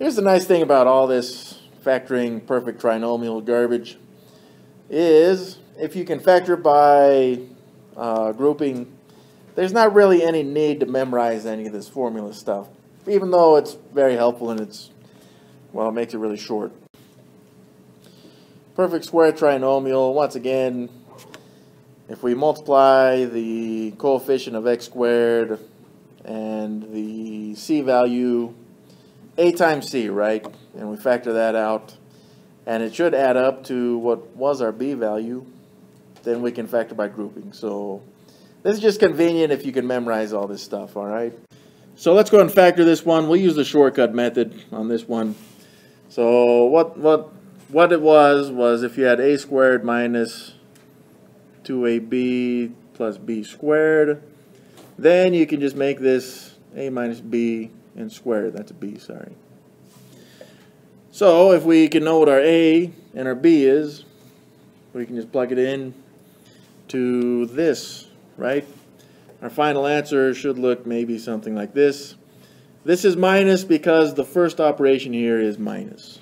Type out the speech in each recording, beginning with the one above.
Here's the nice thing about all this factoring perfect trinomial garbage is if you can factor by uh, grouping, there's not really any need to memorize any of this formula stuff, even though it's very helpful and it's, well, it makes it really short. Perfect square trinomial, once again, if we multiply the coefficient of x squared and the c value, a times c, right? And we factor that out, and it should add up to what was our b value. Then we can factor by grouping. So this is just convenient if you can memorize all this stuff, all right? So let's go ahead and factor this one. We'll use the shortcut method on this one. So what, what, what it was, was if you had a squared minus 2ab plus b squared, then you can just make this a minus b and squared. That's a b, sorry. So if we can know what our a and our b is, we can just plug it in to this, right? Our final answer should look maybe something like this. This is minus because the first operation here is minus.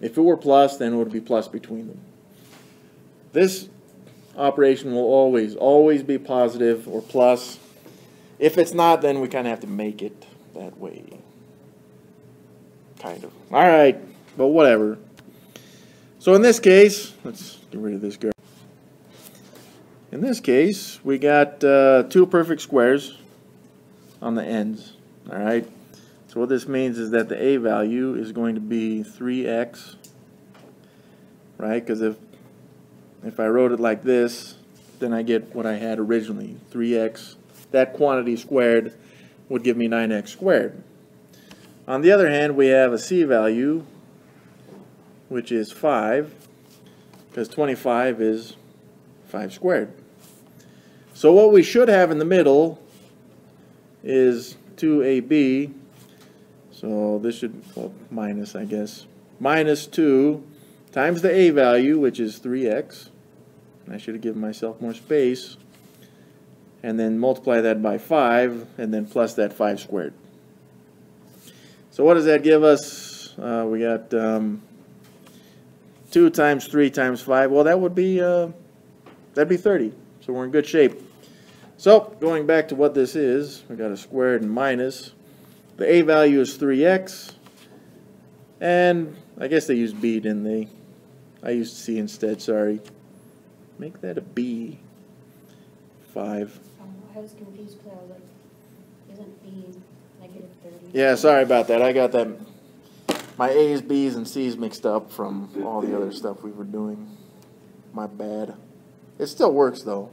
If it were plus, then it would be plus between them. This operation will always, always be positive or plus. If it's not, then we kind of have to make it that way. Kind of. All right, but whatever. So in this case, let's get rid of this guy. In this case, we got uh, two perfect squares on the ends. All right. So what this means is that the a value is going to be 3x, right? Because if if I wrote it like this, then I get what I had originally, 3x. That quantity squared would give me 9x squared. On the other hand, we have a c value, which is 5, because 25 is 5 squared. So what we should have in the middle is 2ab, so this should, well, minus, I guess, minus 2 times the a value, which is 3x. I should have given myself more space and then multiply that by 5 and then plus that 5 squared. So what does that give us? Uh, we got um, 2 times 3 times 5. Well, that would be, uh, that'd be 30. So we're in good shape. So going back to what this is, we got a squared and minus. The a value is 3x. And I guess they used b, didn't they? I used c instead, sorry. Make that a b. 5. I was confused because I was like, isn't B negative thirty? Yeah, sorry about that. I got that, my A's, B's, and C's mixed up from all the other stuff we were doing. My bad. It still works though.